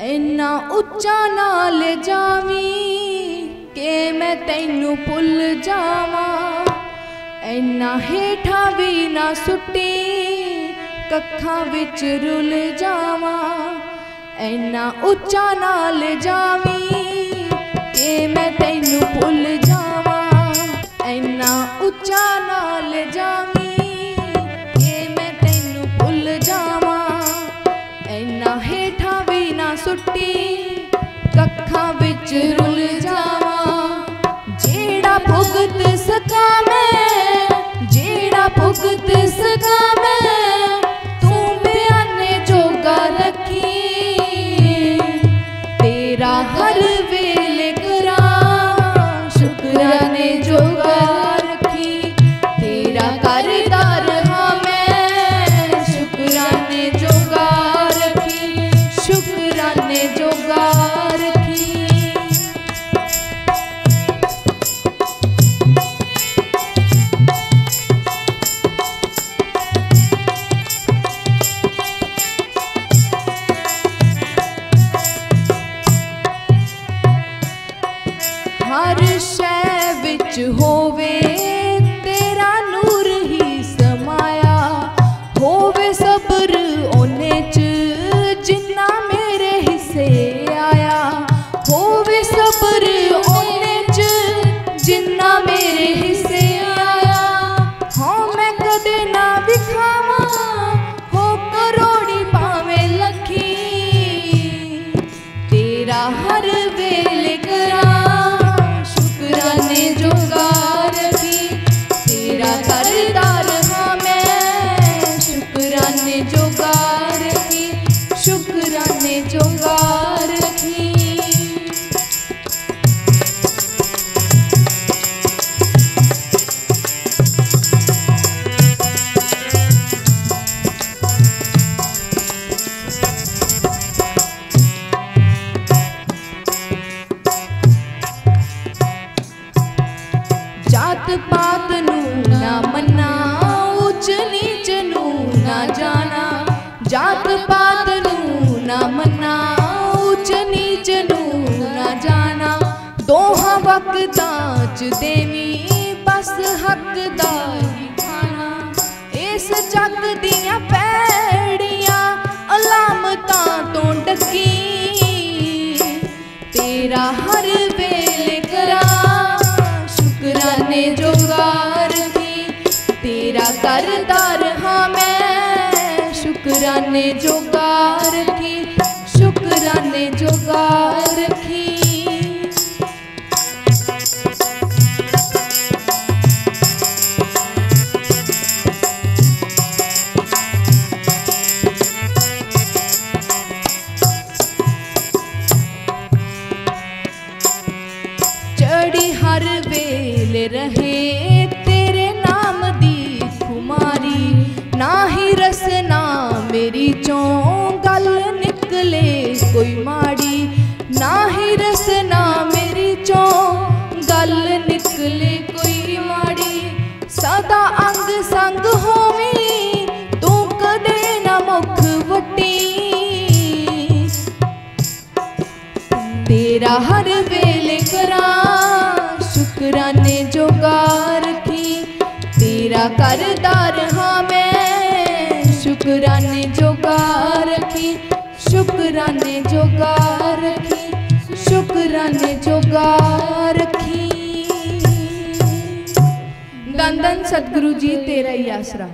ਇੰਨਾ ਉੱਚਾ ਨਾ ਲੈ ਜਾਵੀਂ ਕਿ ਮੈਂ ਤੈਨੂੰ ਭੁੱਲ ਜਾਵਾਂ। ਇੰਨਾ ਹੇਠਾਂ ਵੀ ਨਾ ਸੁੱਟੀ, ਕੱਖਾਂ ਵਿੱਚ ਰੁੱਲ ਜਾਵਾਂ। ਇੰਨਾ ਉੱਚਾ ਨਾ ਲੈ ਜਾਵੀਂ ਕਿ ਮੈਂ ਤੈਨੂੰ ਭੁੱਲ ਜਾਵਾਂ। ਇੰਨਾ ਉੱਚਾ ਨਾ ਲੈ ਜਾਵੀਂ ਨਾ ਕੱਖਾਂ ਵਿੱਚ ਰੁਲ ਜਾਵਾਂ। ਜਿਹੜਾ ਭੁਗਤ ਸਕਾਂ ਮੈਂ, ਜਿਹੜਾ ਭੁਗਤ ਸਕਾਂ ਮੈਂ, ਤੂੰ ਬਿਆਨੇ ਜੋਗਾ ਰੱਖੀ। ਤੇਰਾ ਹਰ to hold it. ਜਾਤ ਪਾਤ ਨੂੰ ਨਾ ਮੰਨਾ, ਉੱਚ ਨੀਚ ਨੂੰ ਨਾ ਜਾਣਾ। ਜਾਤ ਪਾਤ ਨੂੰ ਨਾ ਮੰਨਾ, ਉੱਚ ਨੀਚ ਨੂੰ ਨਾ ਜਾਣਾ। ਦੋਹਾਂ ਵਕਤਾਂ ਚ ਦੇਵੀ ਬਸ ਹੱਕ ਦਾ ਹੀ ਖਾਣਾ। ਇਸ ਜੱਗ ਦੀਆਂ ਪੈੜੀਆਂ ਅਲਾਮਤਾਂ ਤੋਂ ਡੱਕੀ। ਤੇਰਾ ਹਰ ने जोगार की। तेरा करदार हाँ मैं शुक्राने जोगार की। शुक्राने जोगार की। हर वे रहे, तेरे नाम दी खुमारी। ना ही रसना मेरी चौंगल निकले कोई माड़ी। ना ही रसना मेरी चौंगल निकले कोई माड़ी। सदा अंग संग होवी, तू कदे न मुख वटी। तेरा हर वे करदार हाँ मैं। शुक्राने जोगा रखी शुक्राने जोगा रखी शुक्राने जोगा रखी दंदन सतगुरु जी, तेरा ही आसरा।